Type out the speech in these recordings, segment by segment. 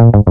Hello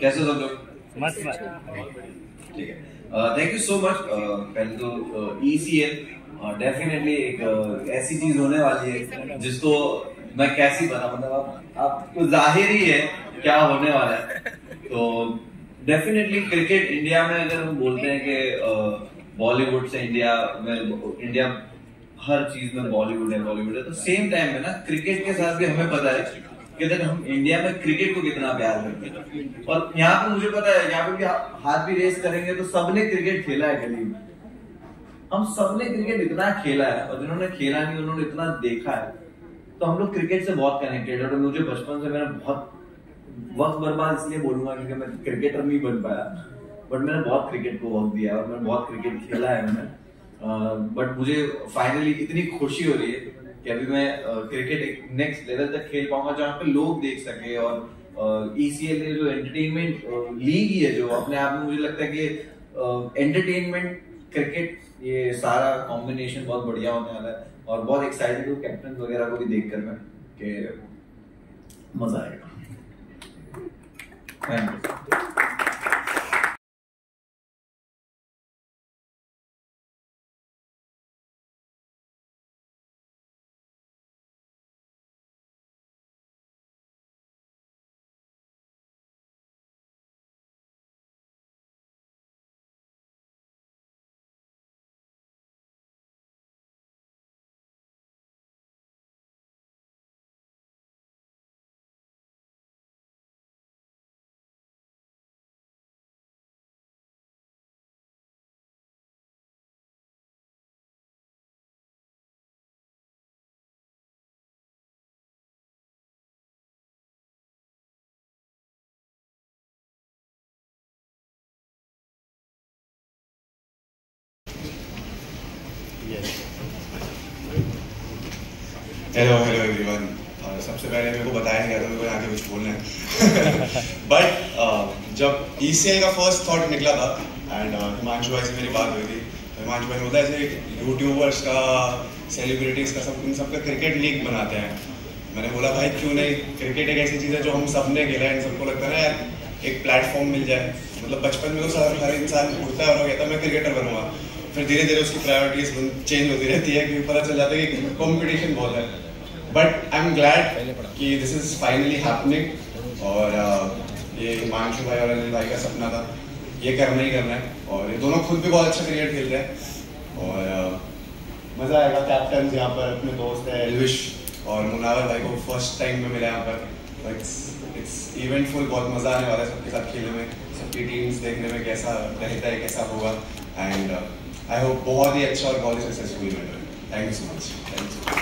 कैसे हो सब लोग? मस्त मस्त। ठीक है। थैंक यू सो मच पहले तो ई सी एल डेफिनेटली एक uh, ऐसी चीज़ होने वाली है जिसको मैं कैसी बना मतलब आप आपको ज़ाहिर ही है क्या होने वाला है। तो डेफिनेटली क्रिकेट इंडिया में अगर हम बोलते हैं कि बॉलीवुड से इंडिया में इंडिया हर चीज़ में बॉलीवुड है बॉलीवुड है तो सेम टाइम में ना क्रिकेट के साथ भी हमें पता है कि अगर हम इंडिया में क्रिकेट को कितना प्यार करते हैं। और यहाँ पे मुझे पता है, यहाँ पे भी हाथ भी रेस करेंगे तो सबने क्रिकेट खेला है गली में। हम सबने क्रिकेट इतना खेला है और जिन्होंने खेला नहीं, उन्होंने इतना देखा है तो हम लोग क्रिकेट से बहुत कनेक्टेड और मुझे बचपन से मेरा बहुत वक्त बर्बाद इसलिए बोलूँगा क्योंकि मैं क्रिकेटर नहीं बन पाया। बट मैंने बहुत क्रिकेट को वक्त दिया और मैंने बहुत क्रिकेट खेला है मैंने। बट मुझे फाइनली इतनी खुशी हो रही है कि अभी मैं क्रिकेट एक नेक्स्ट लेवल तक खेल पाऊँगा जहाँ पे लोग देख सके और ईसीएल जो एंटरटेनमेंट लीग ही है जो अपने आप में मुझे लगता है कि एंटरटेनमेंट क्रिकेट ये सारा कॉम्बिनेशन बहुत बढ़िया होने वाला है और बहुत एक्साइटेड हूँ। कैप्टन वगैरह को भी देखकर मैं, कि मज़ा आएगा। Thank you hello hello everyone सबसे पहले मेरे को बताया गया था, मेरे को आगे कुछ बोलना है। बट जब ई का फ़र्स्ट थॉट निकला था एंड हिमांशु भाई से मेरी बात हुई थी तो हिमांशु भाई होता है ऐसे यूट्यूबर्स का सेलिब्रिटीज का सब इन सबका क्रिकेट लीग बनाते हैं। मैंने बोला, भाई, क्यों नहीं? क्रिकेट एक ऐसी चीज़ है जो हम सबने खेला है सबको लगता है यार, एक प्लेटफॉर्म मिल जाए। मतलब बचपन में तो हर इंसान उठता है और कहता मैं क्रिकेटर बनूँगा। फिर धीरे धीरे उसकी प्रायोरिटीज चेंज होती रहती है क्योंकि पता चल जाता है कि कंपटीशन बहुत है। बट आई एम ग्लैड कि दिस इज़ फाइनली हैपनिंग और uh, ये हिमांशु भाई और अनिल भाई का सपना था। ये करना ही करना है और ये दोनों खुद भी बहुत अच्छा क्रिकेट खेल रहे हैं। और uh, मज़ा आएगा। कैप्टन यहाँ पर अपने दोस्त है एलविश और मुनावर भाई को फ़र्स्ट टाइम में मिला यहाँ पर। इट्स इट्स इवेंटफुल बहुत मज़ा आने वाला है सबके साथ खेलने में सबकी टीम्स देखने में कैसा रहता है कैसा होगा। एंड आई होप बहुत ही अच्छा और बहुत ही सक्सेसफुल इवेंट है। Thank you so much thank you